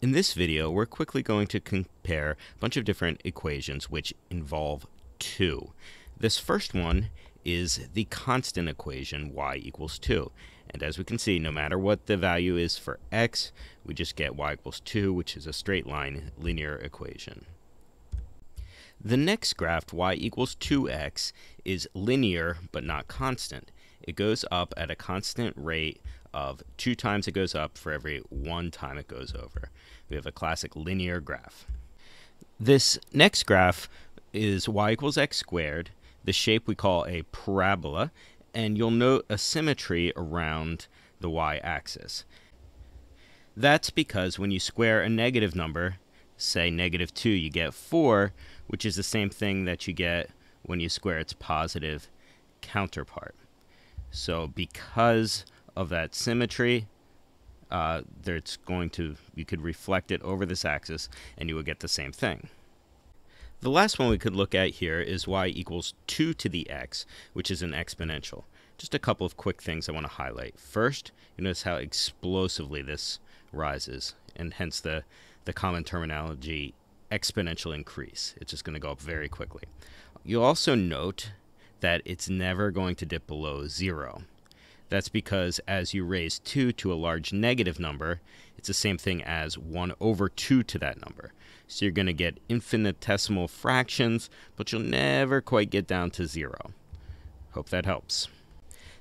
In this video, we're quickly going to compare a bunch of different equations which involve 2. This first one is the constant equation y equals 2. And as we can see, no matter what the value is for x, we just get y equals 2, which is a straight line linear equation. The next graph, y equals 2x, is linear but not constant. It goes up at a constant rate of two times it goes up for every one time it goes over. We have a classic linear graph. This next graph is y equals x squared. The shape we call a parabola, and you'll note a symmetry around the y-axis. That's because when you square a negative number, say negative 2, you get 4, which is the same thing that you get when you square its positive counterpart. So because of that symmetry, uh, there's going to, you could reflect it over this axis and you would get the same thing. The last one we could look at here is y equals 2 to the x, which is an exponential. Just a couple of quick things I want to highlight. First, you notice how explosively this rises, and hence the, the common terminology exponential increase. It's just going to go up very quickly. You'll also note that it's never going to dip below 0. That's because as you raise 2 to a large negative number, it's the same thing as 1 over 2 to that number. So you're going to get infinitesimal fractions, but you'll never quite get down to 0. Hope that helps.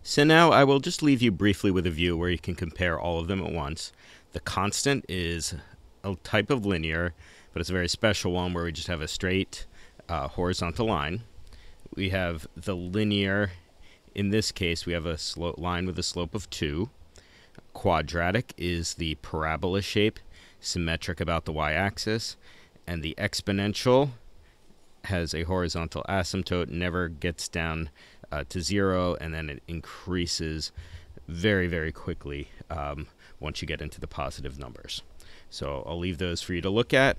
So now I will just leave you briefly with a view where you can compare all of them at once. The constant is a type of linear, but it's a very special one where we just have a straight uh, horizontal line. We have the linear in this case, we have a line with a slope of 2. Quadratic is the parabola shape, symmetric about the y-axis. And the exponential has a horizontal asymptote, never gets down uh, to 0, and then it increases very, very quickly um, once you get into the positive numbers. So I'll leave those for you to look at.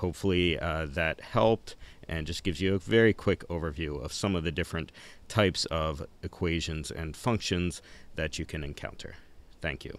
Hopefully uh, that helped and just gives you a very quick overview of some of the different types of equations and functions that you can encounter. Thank you.